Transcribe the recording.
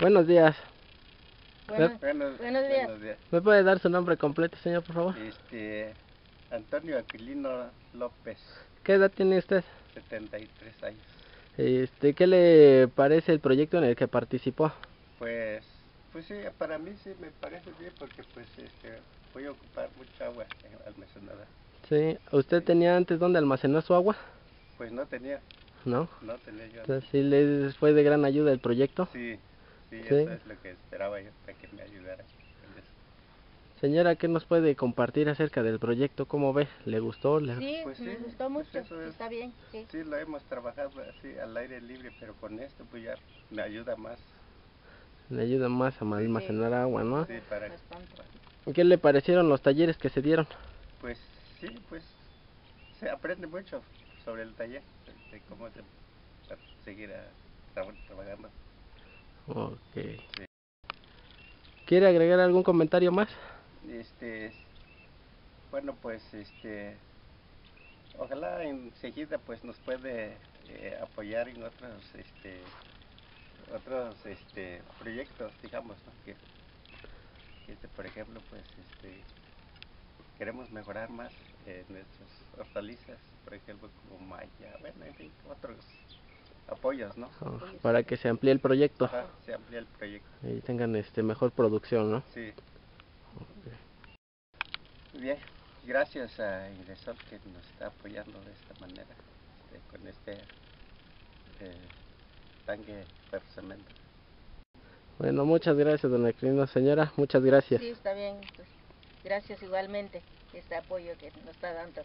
Buenos días. Buenos, Buenos, buenos días. ¿Me puede dar su nombre completo, señor, por favor? Este, Antonio Aquilino López, ¿Qué edad tiene usted? 73 años. Este, ¿Qué le parece el proyecto en el que participó? Pues, pues sí, para mí sí me parece bien porque pues este, voy a ocupar mucha agua eh, almacenada. Sí. ¿Usted tenía antes dónde almacenar su agua? Pues no tenía, ¿No? no tenía yo. Entonces, ¿sí le fue de gran ayuda el proyecto? Sí, sí, Sí. eso es lo que esperaba yo, para que me ayudara. con eso. Señora, ¿qué nos puede compartir acerca del proyecto? ¿Cómo ve? ¿Le gustó? ¿Le- Sí, Pues me sí, gustó pues mucho. eso es. Está bien, sí. Sí, lo hemos trabajado así al aire libre, pero con esto pues ya me ayuda más. Le ayuda más a almacenar agua, ¿no? Sí, para. ¿Qué le parecieron los talleres que se dieron? Pues sí, pues se aprende mucho sobre el taller, de cómo se, seguir a- tra- trabajando. Ok. ¿Quiere agregar algún comentario más? Este, bueno, pues este, ojalá enseguida pues nos puede eh, apoyar en otros, este, otros, este, proyectos, digamos, ¿no? que, que, este, por ejemplo, pues este, queremos mejorar más eh, nuestras hortalizas, por ejemplo, como maya, bueno, en fin, otros apoyos, ¿no? Oh, Para que se amplíe el proyecto Ajá, se amplía el proyecto. y tengan este mejor producción, ¿no? Sí. Bien, gracias a Ingresol que nos está apoyando de esta manera, este, con este eh, tanque de cemento. Bueno, muchas gracias, don Aquilino. Señora, muchas gracias. Sí, está bien. Pues, gracias igualmente este apoyo que nos está dando.